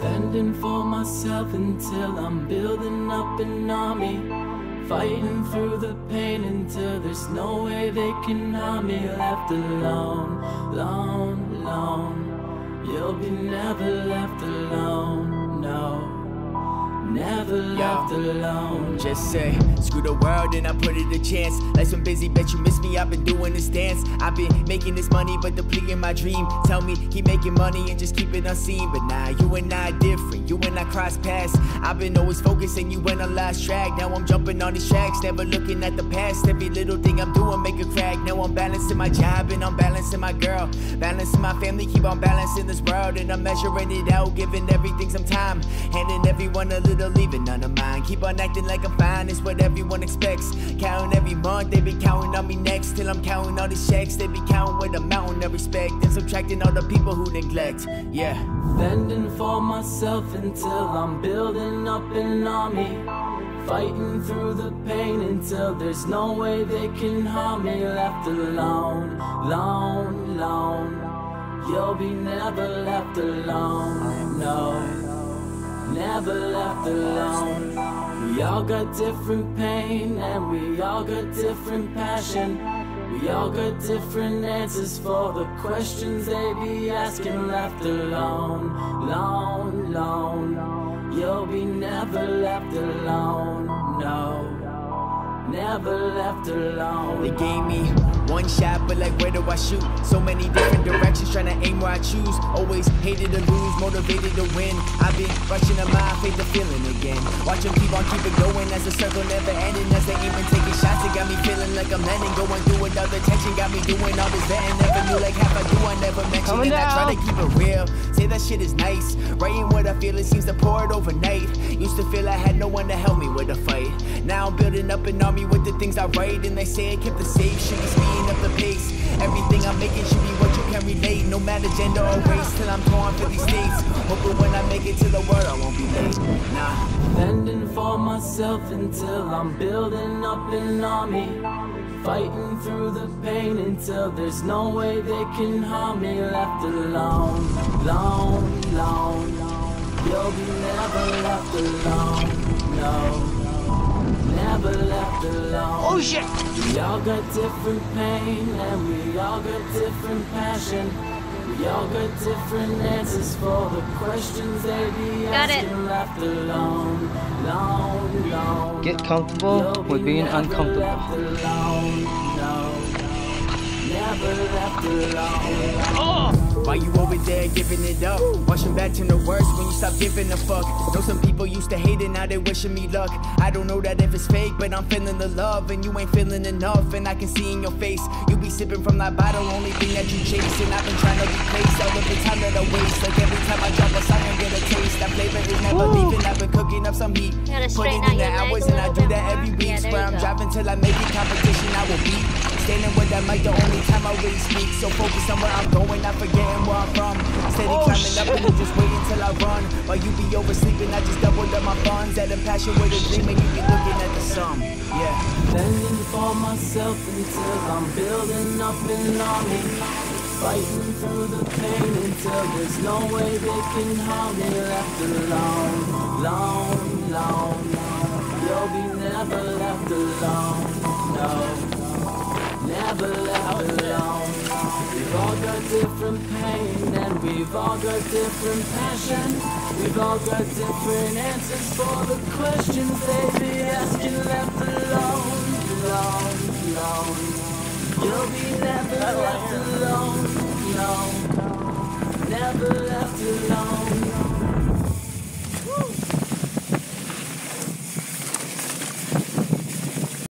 Fending for myself until I'm building up an army. Fighting through the pain until there's no way they can harm me. Left alone, alone, alone. You'll be never left alone. Never left alone. Just say, screw the world and I put it a chance. Life's been busy, bet you miss me. I've been doing this dance. I've been making this money, but depleting my dream. Tell me, keep making money and just keep it unseen. But now you and I different. You and I cross paths. I've been always focusing, you went on last track. Now I'm jumping on these tracks, never looking at the past. Every little thing I'm doing make a crack. Now I'm balancing my job and I'm balancing my girl. Balancing my family, keep on balancing this world. And I'm measuring it out, giving everything some time. Handing everyone a little, leaving none of mine. Keep on acting like I'm fine, it's what everyone expects. Counting every month, they be counting on me next. Till I'm counting all the checks, they be counting with a mountain of respect. And subtracting all the people who neglect. Yeah. Fending for myself until I'm building up an army. Fighting through the pain until there's no way they can harm me. Left alone, alone, alone. You'll be never left alone, no. Never left alone. We all got different pain and we all got different passion. We all got different answers for the questions they be asking. Left alone, alone, alone. You'll be never left alone, no. Never left alone. They gave me one shot, but like where do I shoot? So many different directions, trying to aim where I choose. Always hated to lose, motivated to win. I've been rushing a mile, fade the feeling again. Watch them keep on keep it going as the circle never ending. As they aim and taking shots, got me feeling like I'm landing. Going through it, all the tension got me doing all this vetting. Never knew like half I do, I never mentioned Coming it. I try to keep it real. Say that shit is nice. Writing what I feel, it seems to pour it overnight. Used to feel I had no one to help me with a fight. Now I'm building up an army with the things I write. And they say I kept the safe, should be speeding up the pace. Everything I'm making should relate. No matter gender or race, till I'm torn for these states. Hoping when I make it to the world, I won't be late. Nah. Fending for myself until I'm building up an army. Fighting through the pain until there's no way they can harm me. Left alone, alone, alone. You'll be never left alone, no. Never left alone. Oh shit! We all got different pain and we all got different passion. We all got different answers for the questions they be Got it. asking. Left alone, alone, alone. Get comfortable You'll with being never uncomfortable. Left alone, no. Never left alone. Oh! Why you over there giving it up? Watching back to the worst when you stop giving a fuck. Know some people used to hate it, now they wishing me luck. I don't know that if it's fake, but I'm feeling the love, and you ain't feeling enough. And I can see in your face, you be sipping from that bottle, only thing that you chasing. I've been trying to replace all of the time that I waste. Like every time I drop a song, I get a taste. That flavor is never leaving. I've been cooking up some heat, Gotta putting in the out your leg hours, and I do bit that every week. Yeah, Where I'm go. driving till I make it competition, I will beat. Standing with that mic, the only time I really speak. So focused on where I'm going, not forgetting where I'm from. Steady Oh, climbing up shit. and you just wait till I run. While you be oversleeping, I just doubled up my funds. That passion with a dream, and you be looking at the sum. Yeah. Fending for myself until I'm building up an army. Fighting through the pain until there's no way they can harm me. Left alone, long, long, long. You'll be never left alone, different pain and we've all got different passion. We've all got different answers for the questions they be asking. Left alone, alone, alone. You'll be never left alone, no. Never left alone.